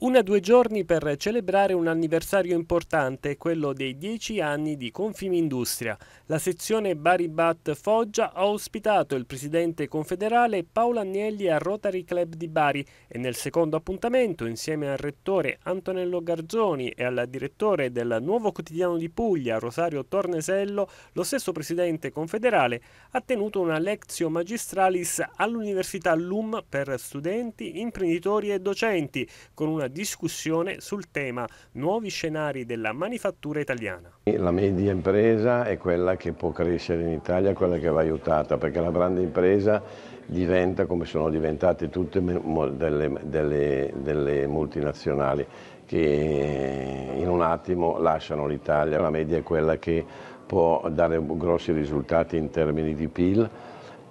Una due giorni per celebrare un anniversario importante, quello dei dieci anni di Confimindustria. La sezione Bari-Bat Foggia ha ospitato il presidente confederale Paolo Agnelli a Rotary Club di Bari e nel secondo appuntamento, insieme al rettore Antonello Garzoni e al direttore del Nuovo Quotidiano di Puglia, Rosario Tornesello, lo stesso presidente confederale ha tenuto una lectio magistralis all'Università LUM per studenti, imprenditori e docenti, con una discussione sul tema Nuovi scenari della manifattura italiana. La media impresa è quella che può crescere in Italia, quella che va aiutata, perché la grande impresa diventa, come sono diventate tutte delle, delle, delle multinazionali, che in un attimo lasciano l'Italia. La media è quella che può dare grossi risultati in termini di PIL,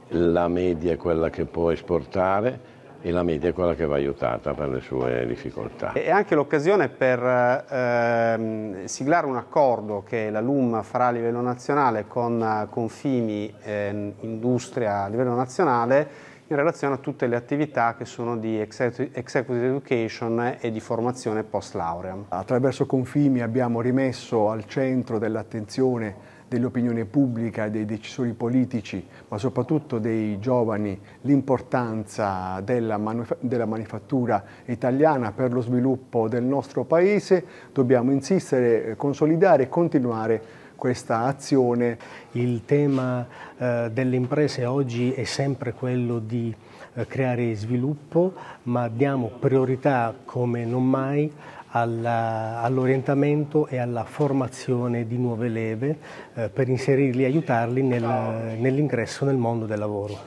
la media è quella che può esportare e la media è quella che va aiutata per le sue difficoltà. È anche l'occasione per ehm, siglare un accordo che la LUM farà a livello nazionale con Confimi eh, Industria a livello nazionale in relazione a tutte le attività che sono di Executive Education e di formazione post laurea. Attraverso Confimi abbiamo rimesso al centro dell'attenzione dell'opinione pubblica dei decisori politici, ma soprattutto dei giovani, l'importanza della, della manifattura italiana per lo sviluppo del nostro Paese. Dobbiamo insistere, consolidare e continuare questa azione. Il tema eh, delle imprese oggi è sempre quello di eh, creare sviluppo, ma diamo priorità come non mai all'orientamento e alla formazione di nuove leve eh, per inserirli e aiutarli nel, nell'ingresso nel mondo del lavoro.